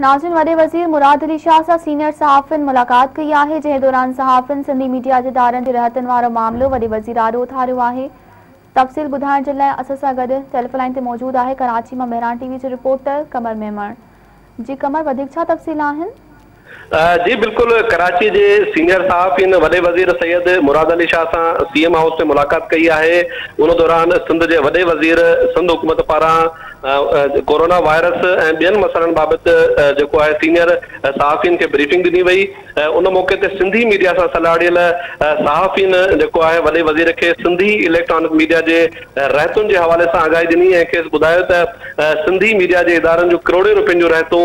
नाज़िन वे वज़ीर मुराद अली शाह सां सीनियर सहाफ़िन मुलाक़ात कई आहे, जंहिं दौरान सहाफ़िन सिंधी मीडिया के इदारनि के रहतनि वो मामिलो वे वज़ीर आरो उथारो आहे। तफ़सील ॿुधाइण जे लाइ असां सां टेलीफोन ते मौजूदु आहे, कराची में मेहरान टीवी के रिपोर्टर कमर मेमण जी कमर तफ़सील आहिनि? जी, बिल्कुलु, कराची जे सीनियर सहाफ़िन वॾे वज़ीर सैयद मुराद अली शाह सां सी हाउस में मुलाक़ात कई आहे। उन दौरान सिंध जे वॾे वज़ीर, सिंध हुकूमत पारां कोरोना वायरस ऐं ॿियनि मसइलनि जेको आहे सीनियर सहाफ़िन खे ब्रीफिंग ॾिनी वई। उन मौक़े ते सिंधी मीडिया सां सलाहियल सहाफ़िन जेको आहे, वॾे वज़ीर खे सिंधी इलेक्ट्रॉनिक मीडिया जे रहतुनि जे हवाले सां आगाही ॾिनी ऐं खेसि ॿुधायो सिंधी मीडिया जे इदारनि जूं करोड़े रुपयनि जूं रहतूं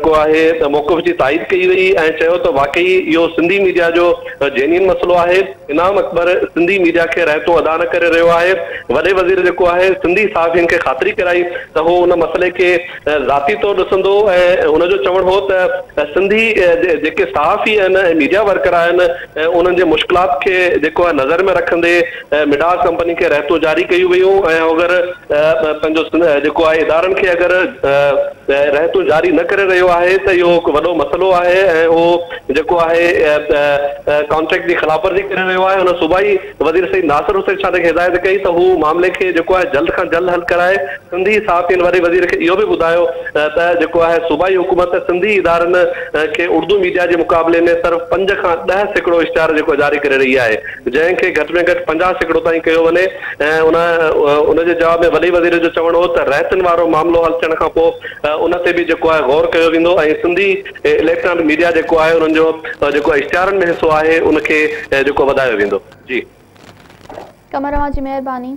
जेको आहे मौक़ुफ़ जी ताईद कई वई ऐं वाकई इहो सिंधी मीडिया जो जेन्यून मसइलो आहे। इनाम अकबर सिंधी मीडिया खे रहतो अदा न करे रहियो आहे। वॾे वज़ीर जेको आहे, सिंधी सहाफ़ियुनि खे ख़ातिरी कराई, त उहो उन मसइले खे ज़ाती तौरु ॾिसंदो ऐं हुनजो चवणु हो सिंधी जेके सहाफ़ी आहिनि मीडिया वर्कर आहिनि, ऐं उन्हनि जे मुश्किलात नज़र में रखंदे मिडास कंपनी खे रहतो जारी कयूं वयूं ऐं अगरि पंहिंजो जेको इदारनि अगरि रहतूं जारी न करे रहियो आहे, त इहो हिकु वॾो मसइलो आहे ऐं उहो जेको कॉन्ट्रेक्ट जी ख़िलाफ़वर्ज़ी करे रहियो आहे। हुन सूबाई वज़ीर सही नासिर हुसैन शाह खे हिदायत कई त हू मामले खे जेको आहे, जल्द खां जल्द हल कराए। सिंधी साफ़िन वॾे वज़ीर खे इहो बि ॿुधायो त जेको सूबाई हुकूमत सिंधी इदारनि खे उर्दू मीडिया जे मुक़ाबले में सिर्फ़ु पंज खां ॾह सैकड़ो इश्तहार जेको जारी करे रही आहे जंहिंखे घटि में घटि पंजाह सैकड़ो ताईं कयो वञे। ऐं जवाब में वॾे वज़ीर जो चवणु हो त रहतनि वारो मामिलो हल थियण खां पोइ उन ते बि जेको गौर कयो ऐं सिंधी इलेक्ट्रॉनिक मीडिया जेको आहे, उन्हनि जो जेको इश्तिहारनि में हिसो आहे, उनखे जेको वधायो जी। कमर जी महिरबानी।